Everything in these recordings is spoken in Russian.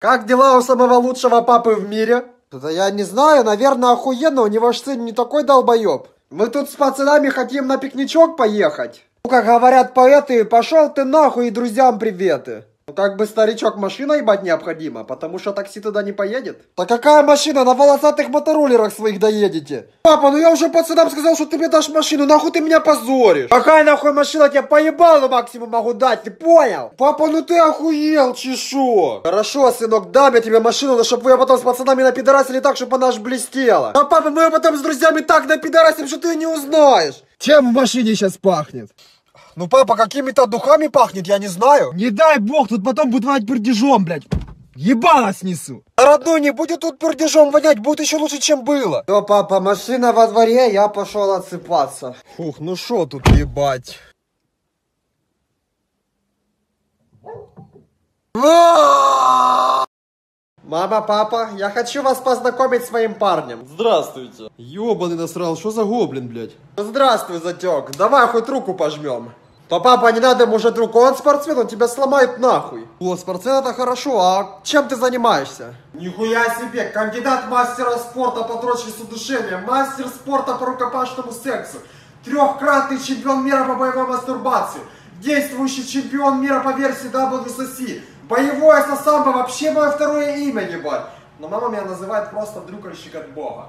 Как дела у самого лучшего папы в мире? Да я не знаю, наверное, охуенно, у него ж сын не такой долбоеб. Мы тут с пацанами хотим на пикничок поехать. Ну, как говорят поэты, пошел ты нахуй и друзьям приветы. Ну, как бы старичок машина ебать необходимо, потому что такси туда не поедет. Да какая машина? На волосатых мотороллерах своих доедете. Папа, ну я уже пацанам сказал, что ты мне дашь машину, нахуй ты меня позоришь. Какая нахуй машина тебе поебалу максимум могу дать, ты понял? Папа, ну ты охуел, чешу. Хорошо, сынок, дам я тебе машину, но чтобы вы ее потом с пацанами напидорасили так, чтобы она аж блестела. А папа, мы ее потом с друзьями так напидорасим, что ты ее не узнаешь. Чем в машине сейчас пахнет? Ну, папа, какими-то духами пахнет, я не знаю. Не дай бог, тут потом будет вонять пердежом, блядь. Ебало снесу. Родной, не будет тут пердежом вонять, будет еще лучше, чем было. Все, папа, машина во дворе, я пошел отсыпаться. Фух, ну шо тут ебать. Мама, папа, я хочу вас познакомить с своим парнем. Здравствуйте. Ёбаный насрал, что за гоблин, блядь? Здравствуй, затек. Давай хоть руку пожмем. То папа, не надо ему жать руку, он спортсмен, он тебя сломает нахуй. О, спортсмен это хорошо, а чем ты занимаешься? Нихуя себе, кандидат мастера спорта по дрочке с удушением, мастер спорта по рукопашному сексу, трехкратный чемпион мира по боевой мастурбации, действующий чемпион мира по версии WSOC, боевое сосамбо, вообще мое второе имя, ебать. Но мама меня называет просто дрюкальщик от бога.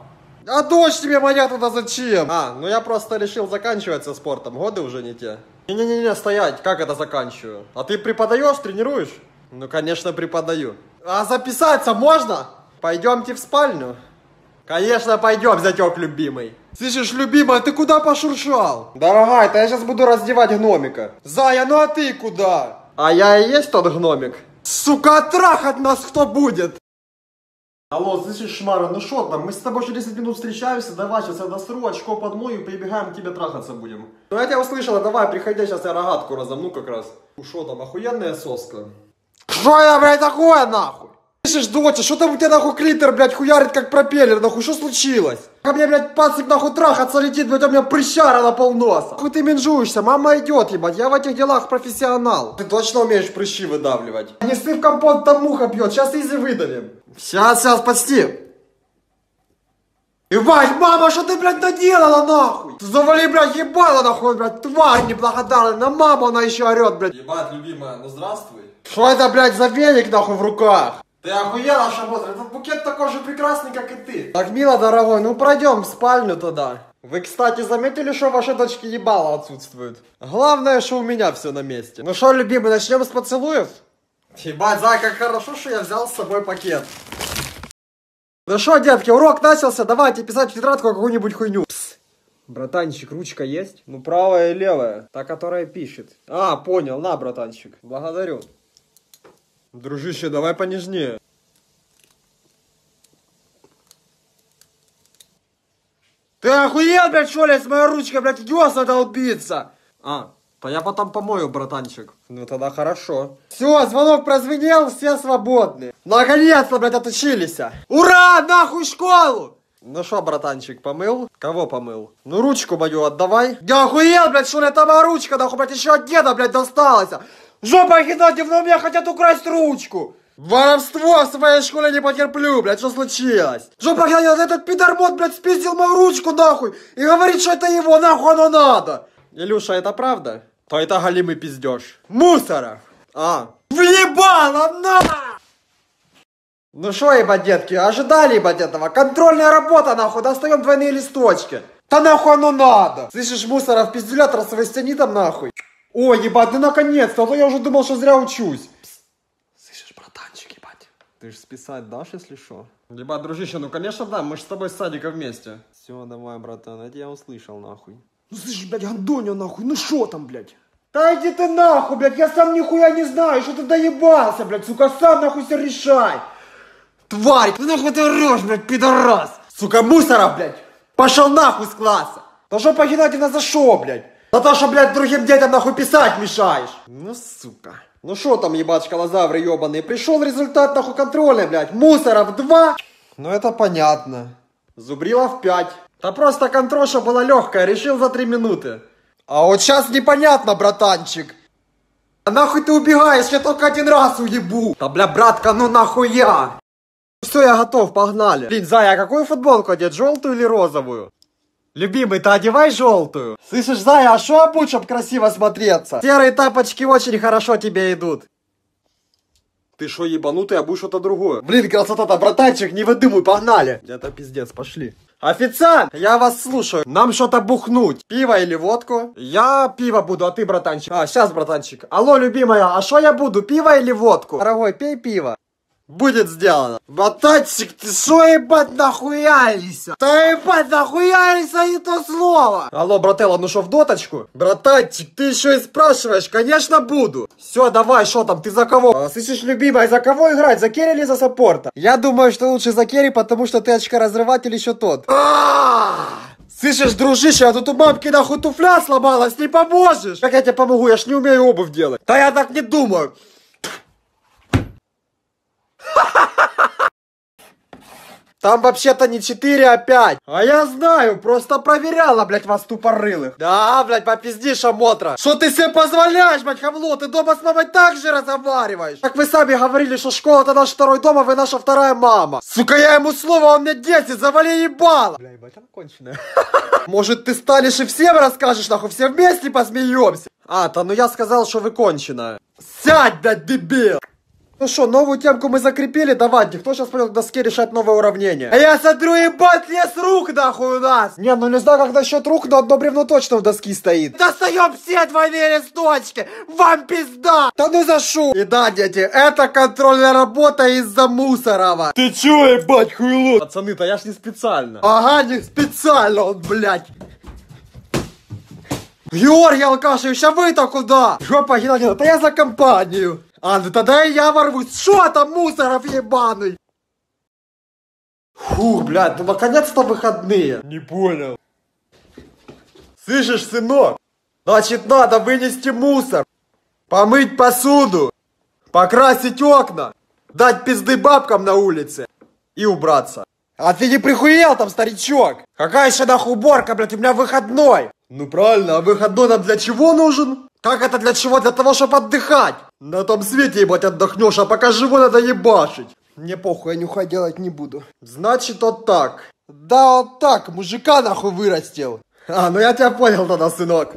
А дочь тебе моя туда зачем? А, ну я просто решил заканчивать со спортом, годы уже не те. Не-не-не, стоять, как это заканчиваю? А ты преподаешь, тренируешь? Ну, конечно, преподаю. А записаться можно? Пойдемте в спальню. Конечно, пойдем, зятек любимый. Слышишь, любимая, ты куда пошуршал? Дорогая, то я сейчас буду раздевать гномика. Зая, ну а ты куда? А я и есть тот гномик. Сука, трахать нас кто будет? Алло, слышишь, Шмара, ну что там, мы с тобой через 10 минут встречаемся, давай сейчас я достру, очко подмою и прибегаем к тебе трахаться будем. Ну я тебя услышала, давай, приходи, сейчас я рогатку разомну как раз. Ну что там, охуенная соска? Что я, блядь, такое нахуй? Слышишь, доча, что там у тебя нахуй клитер, блядь, хуярит как пропеллер, нахуй, что случилось? Ко мне, блядь, пацик нахуй трахаться летит, блядь, у меня прыщара на полноса. Хуй ты менжуешься, мама идет, ебать, я в этих делах профессионал. Ты точно умеешь прыщи выдавливать? Не в компот, там муха пьет, сейчас изи выдавим. Сейчас, сейчас, почти. Ебать, мама, что ты, блядь, наделала, нахуй? Ты завали, блядь, ебало, нахуй, блядь, тварь неблагодарная, на маму она еще орет, блядь. Ебать, любимая, ну здравствуй. Что это, блядь, за веник, нахуй, в руках? Ты охуела, шамота? Этот букет такой же прекрасный, как и ты. Так, мило, дорогой, ну пройдем в спальню туда. Вы, кстати, заметили, что ваши дочки ебало отсутствуют? Главное, что у меня все на месте. Ну что, любимый, начнем с поцелуев? Ебать, Зай, как хорошо, что я взял с собой пакет. Ну что, детки, урок начался, давайте писать в тетрадку какую-нибудь хуйню. Пс. Братанчик, ручка есть? Ну, правая и левая. Та, которая пишет. А, понял, на, братанчик. Благодарю. Дружище, давай понежнее. Ты охуел, блядь, что ли, с моей ручкой, блядь, десна долбиться? А, то я потом помою, братанчик. Ну тогда хорошо. Все, звонок прозвенел, все свободны. Наконец-то, блядь, отучились. Ура, нахуй школу! Ну что, братанчик, помыл? Кого помыл? Ну ручку мою отдавай. Я охуел, блядь, что ли, это моя ручка, нахуй, блядь, еще от деда, блядь, досталась. Жопа Геннадьевна, у меня хотят украсть ручку. Воровство в своей школе не потерплю, блядь, что случилось? Жопа Геннадьевна, этот пидормот, блядь, спиздил мою ручку, нахуй, и говорит, что это его, нахуй оно надо. Илюша, это правда? То это галимый пиздеж. Мусора. А. Въебало, на! Ну что, ебать, детки, ожидали, ебать, этого? Контрольная работа, нахуй, достаем двойные листочки. Да нахуй оно надо? Слышишь, мусоров, пиздюлятор свои стяни там нахуй. О, ебать, ну наконец-то, а то я уже думал, что зря учусь. Пс. Слышишь, братанчик, ебать. Ты ж списать дашь, если что? Ебать, дружище, ну конечно да, мы ж с тобой с садика вместе. Все, давай, братан, это я услышал, нахуй. Ну слышишь, блядь, Андоня, нахуй, ну что там, блядь? Да иди ты нахуй, блядь, я сам нихуя не знаю, что ты доебался, блядь, сука, сам нахуй все решай. Тварь, ты нахуй ты орешь, блядь, пидорас. Сука, мусоров, блядь, пошел нахуй с класса. Да что по Геннадьевна за шо, блядь? За то, что, блядь, другим детям нахуй писать мешаешь. Ну, сука. Ну что там, ебачка, лазавры ебаные, пришел результат нахуй контроля, блядь, мусоров два. Ну это понятно. Зубрилов пять. Да просто контроша была легкая, решил за три минуты. А вот сейчас непонятно, братанчик. А нахуй ты убегаешь? Я только один раз уебу. Да бля, братка, ну нахуя? Все, я готов, погнали. Блин, Зая, а какую футболку одеть, желтую или розовую? Любимый, ты одевай желтую. Слышишь, Зая, а что обуть, чтоб красиво смотреться? Серые тапочки очень хорошо тебе идут. Ты что, ебанутый, обуй что-то другое. Блин, красота-то, братанчик, не выдумывай, погнали. Это пиздец, пошли. Официант, я вас слушаю. Нам что-то бухнуть. Пиво или водку? Я пиво буду, а ты, братанчик. А, сейчас, братанчик. Алло, любимая, а что я буду, пиво или водку? Дорогой, пей пиво. Будет сделано. Братанчик, ты шо ебать нахуялись? Да ебать нахуялись, а не то слово. Алло, брателло, ну шо в доточку? Братанчик, ты еще и спрашиваешь? Конечно буду. Все, давай, что там, ты за кого? А, слышишь, любимая, за кого играть? За керри или за саппорта? Я думаю, что лучше за керри, потому что ты очкоразрыватель еще тот. Слышишь, дружище, а тут у мамки нахуй туфля сломалась, не поможешь? Как я тебе помогу, я ж не умею обувь делать. Да я так не думаю. Там вообще-то не 4, а 5. А я знаю, просто проверяла, блядь, вас тупорылых. Да, блядь, попизди, шамотра. Что ты себе позволяешь, блядь, хамло? Ты дома с мамой так же разговариваешь. Как вы сами говорили, что школа это наш второй дом, а вы наша вторая мама. Сука, я ему слово, он мне 10, завали ебало. Бля, ебать, она конченая. Может, ты станешь и всем расскажешь, нахуй, все вместе посмеемся. А, то ну я сказал, что вы конченая. Сядь, блядь, дебил. Ну что, новую темку мы закрепили, давайте, кто сейчас пойдет к доске решать новое уравнение? А я смотрю, ебать, лес рук нахуй у нас! Не, ну не знаю, как насчет рук, но одно бревно точно в доски стоит. Достаем все двойные листочки, вам пизда! Да ну за шу! И да, дети, это контрольная работа из-за мусорова. Ты чё, ебать, хуйло? Пацаны-то я ж не специально. Ага, не специально он, блядь. Георгий Алкашевич, а вы-то куда? Жопа, Геннадьевна, да я за компанию. А, ну тогда и я ворвусь. Что там мусоров ебаный? Фу, блядь, ну наконец-то выходные. Не понял. Слышишь, сынок? Значит, надо вынести мусор, помыть посуду, покрасить окна, дать пизды бабкам на улице и убраться. А ты не прихуел там, старичок? Какая еще нахуй уборка, блядь, у меня выходной. Ну правильно, а выходной нам для чего нужен? Как это для чего? Для того, чтобы отдыхать. На том свете, ебать, отдохнешь, а пока живу, надо ебашить. Мне похуй, я нюха делать не буду. Значит, вот так. Да, вот так, мужика нахуй вырастил. А, ну я тебя понял тогда, сынок.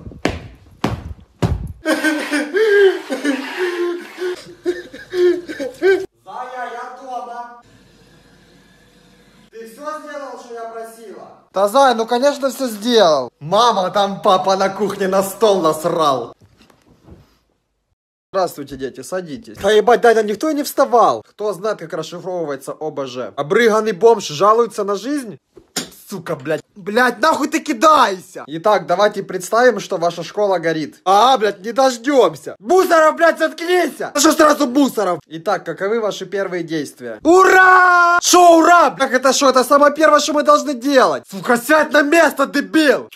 Зая, я дома. Ты все сделал, что я просила? Да, Зая, ну конечно все сделал. Мама, там папа на кухне на стол насрал. Здравствуйте, дети, садитесь. Да ебать, да, да, никто и не вставал. Кто знает, как расшифровывается ОБЖ? Обрыганный бомж жалуется на жизнь? Сука, блядь. Блядь, нахуй ты кидаешься? Итак, давайте представим, что ваша школа горит. А, блядь, не дождемся. Мусоров, блядь, заткнись! А что сразу мусоров? Итак, каковы ваши первые действия? Ура! Шо ура? Как это что? Это самое первое, что мы должны делать. Сука, сядь на место, дебил!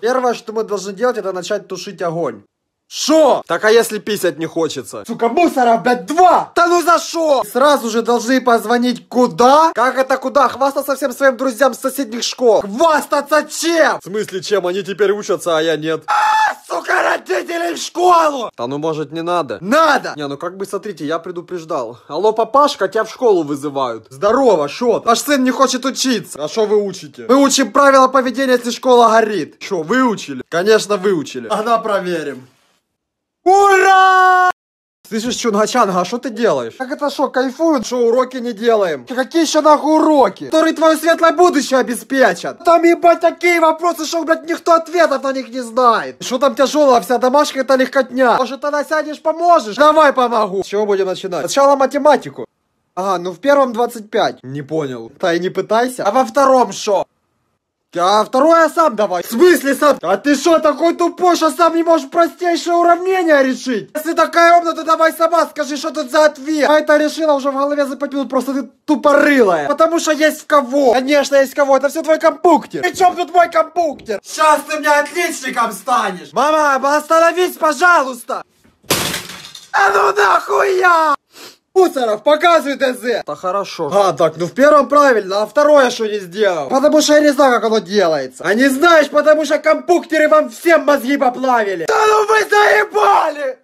Первое, что мы должны делать, это начать тушить огонь. Шо? Так а если писать не хочется? Сука, мусора, блядь, два! Да ну за шо? Сразу же должны позвонить куда? Как это куда? Хвастаться всем своим друзьям с соседних школ. Хвастаться чем? В смысле чем? Они теперь учатся, а я нет. А, сука, родителей в школу! Да ну может не надо? Надо! Не, ну как бы смотрите, я предупреждал. Алло, папашка, тебя в школу вызывают. Здорово, шо? Ваш сын не хочет учиться. А что вы учите? Мы учим правила поведения, если школа горит. Что, выучили? Конечно, выучили. Тогда проверим. Ура! Слышишь, Чунгачанга, а что ты делаешь? Как это что, кайфуют, что уроки не делаем? Какие еще нахуй уроки? Которые твое светлое будущее обеспечат? Там ебать такие вопросы, что, блядь, никто ответов на них не знает. Что там тяжело, вся домашка это легкотня. Может, ты насядешь, поможешь? Давай помогу. С чего будем начинать? Сначала математику. Ага, ну в первом 25. Не понял. Да и не пытайся. А во втором что? А второе сам давай. В смысле сам? А ты что, такой тупой, что сам не можешь простейшее уравнение решить? Если такая умная, то давай сама скажи, что тут за ответ. А это решила уже в голове за просто ты тупорылая. Потому что есть в кого. Конечно, есть в кого, это все твой компуктер. При чем тут мой компуктер? Сейчас ты мне отличником станешь. Мама, остановись, пожалуйста. А ну нахуя! Мусоров, показывай ТЗ! Да хорошо. А, так, ну в первом правильно, а второе что не сделал? Потому что я не знаю, как оно делается. А не знаешь, потому что компуктеры вам всем мозги поплавили. Да ну вы заебали!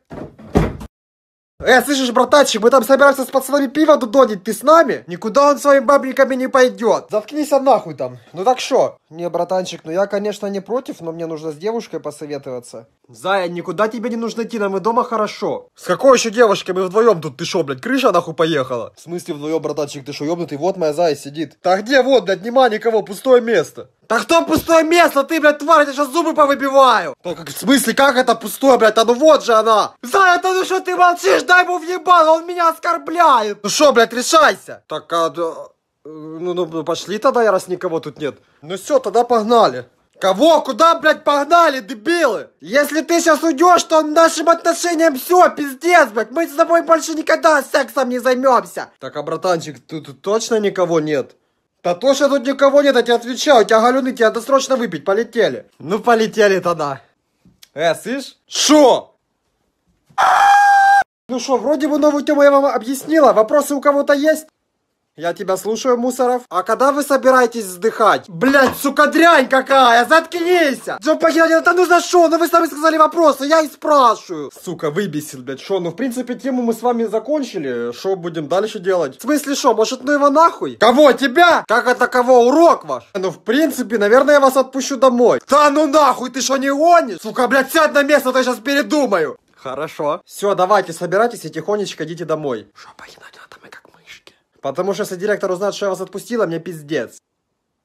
Э, слышишь, братанчик, мы там собираемся с пацанами пиво дудонить, ты с нами? Никуда он своими бабниками не пойдет. Заткнись нахуй там. Ну так что? Не, братанчик, ну я, конечно, не против, но мне нужно с девушкой посоветоваться. Зая, никуда тебе не нужно идти, нам и дома хорошо. С какой еще девушкой? Мы вдвоем тут, ты шо, блядь, крыша нахуй поехала? В смысле вдвоем, братанчик, ты шо, ёбнутый? Вот моя Зая сидит. Так где, вот, блядь, нема никого, пустое место. Да кто пустое место? Ты, блядь, тварь, я сейчас зубы повыбиваю. Так, в смысле, как это пустое, блядь? А ну вот же она. Зая, да ну что ты молчишь? Дай ему въебало, он меня оскорбляет. Ну что, блядь, решайся. Так, а, э, ну, ну, ну, пошли тогда, раз никого тут нет. Ну все, тогда погнали. Кого? Куда, блядь, погнали, дебилы? Если ты сейчас уйдешь, то нашим отношениям все, пиздец, блядь. Мы с тобой больше никогда сексом не займемся. Так, а братанчик, тут точно никого нет? Да точно тут никого нет, я тебе отвечаю. У тебя галюны, тебе надо срочно выпить, полетели. Ну, полетели тогда. Э, слышь? Шо? Ну что, вроде бы новую тему я вам объяснила. Вопросы у кого-то есть? Я тебя слушаю, Мусоров. А когда вы собираетесь вздыхать? Блять, сука, дрянь какая! Заткнись! Джо Пагинадин, это ну за шо? Ну вы сами сказали вопросы, я и спрашиваю. Сука, выбесил, блядь, шо? Ну, в принципе, тему мы с вами закончили. Что будем дальше делать? В смысле, шо? Может, ну его нахуй? Кого? Тебя? Как это кого? Урок ваш? Ну, в принципе, наверное, я вас отпущу домой. Да ну нахуй, ты что, не гонишь? Сука, блядь, сядь на место, то я сейчас передумаю. Хорошо. Все, давайте, собирайтесь и тихонечко идите домой. Шо, Пагинадин, это мы как мышки. Потому что если директор узнает, что я вас отпустила, мне пиздец.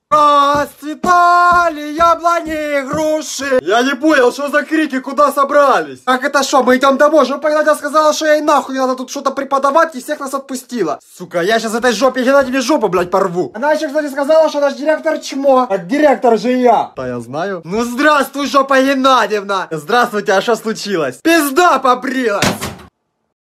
Расцветали яблони и груши. Я не понял, что за крики, куда собрались? Как это что, мы идем домой? Жопа Геннадия сказала, что ей нахуй надо тут что-то преподавать и всех нас отпустила. Сука, я сейчас этой жопе Геннадия жопу, блядь, порву. Она еще, кстати, сказала, что наш директор чмо. А директор же я. Да, я знаю. Ну, здравствуй, жопа Геннадьевна. Здравствуйте, а что случилось? Пизда побрилась.